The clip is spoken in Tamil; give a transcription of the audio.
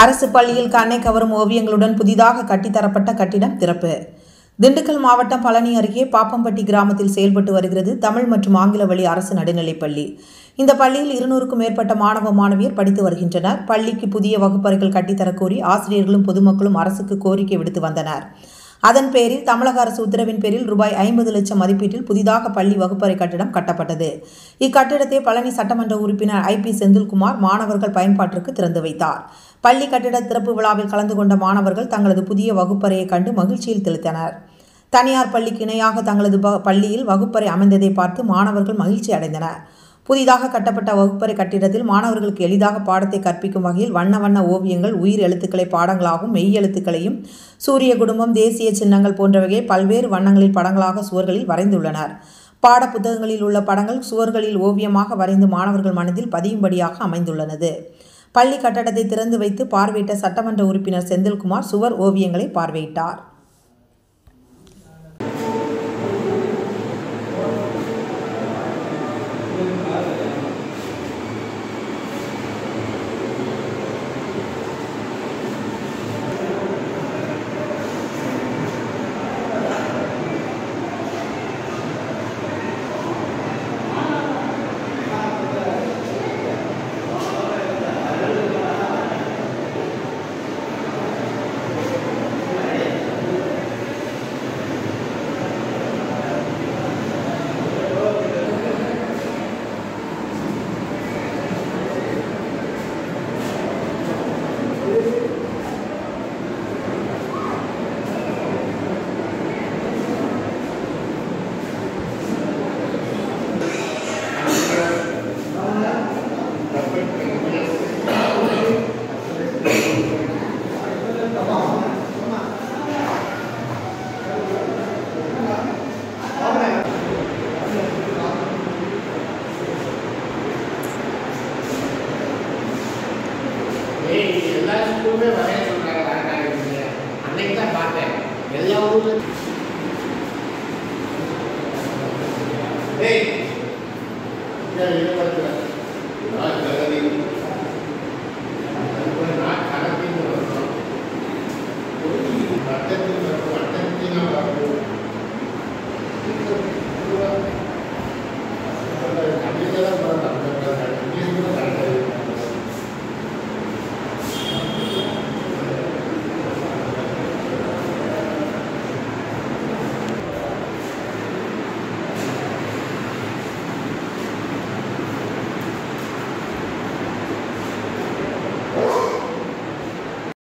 அரசு பள்ளியில் கண்ணை கவரும் ஓவியங்களுடன் புதிதாக கட்டித்தரப்பட்ட கட்டிடம் திறப்பு. திண்டுக்கல் மாவட்டம் பழனி அருகே பாப்பம்பட்டி கிராமத்தில் செயல்பட்டு வருகிறது தமிழ் மற்றும் ஆங்கில வழி அரசு நடுநிலைப் பள்ளி. இந்த பள்ளியில் இருநூறுக்கும் மேற்பட்ட மாணவ மாணவியர் படித்து வருகின்றனர். பள்ளிக்கு புதிய வகுப்பறைகள் கட்டித்தரக் கோரி ஆசிரியர்களும் பொதுமக்களும் அரசுக்கு கோரிக்கை விடுத்து வந்தனர். அதன் பேரில் தமிழக அரசு உத்தரவின் பேரில் ரூபாய் ஐம்பது லட்சம் மதிப்பீட்டில் புதிதாக பள்ளி வகுப்பறை கட்டிடம் கட்டப்பட்டது. இக்கட்டிடத்தை பழனி சட்டமன்ற உறுப்பினர் ஐ பி செந்தில்குமார் மாணவர்கள் பயன்பாட்டிற்கு திறந்து வைத்தார். பள்ளி கட்டிட திறப்பு விழாவில் கலந்து கொண்ட மாணவர்கள் தங்களது புதிய வகுப்பறையை கண்டு மகிழ்ச்சியில் தெளித்தனர். தனியார் பள்ளிக்கு இணையாக தங்களது ப- பள்ளியில் வகுப்பறை அமைந்ததை பார்த்து மாணவர்கள் மகிழ்ச்சி அடைந்தனர். புதிதாக கட்டப்பட்ட வகுப்பறை கட்டிடத்தில் மாணவர்களுக்கு எளிதாக பாடத்தை கற்பிக்கும் வகையில் வண்ண வண்ண ஓவியங்கள் உயிர் எழுத்துக்களை பாடங்களாகவும் மெய் எழுத்துக்களையும் சூரிய குடும்பம் தேசிய சின்னங்கள் போன்றவையை பல்வேறு வண்ணங்களில் படங்களாக சுவர்களில் வரைந்துள்ளனர். பாட புத்தகங்களில் உள்ள படங்கள் சுவர்களில் ஓவியமாக வரைந்து மாணவர்கள் மனதில் பதியும்படியாக அமைந்துள்ளது பள்ளி கட்டடத்தை திறந்து வைத்து பார்வையிட்ட சட்டமன்ற உறுப்பினர் செந்தில்குமார் சுவர் ஓவியங்களை பார்வையிட்டார். Hey! क्या ये बात है? ना गलती ना खाना पीना तो अटैक तो अटैक पीना बात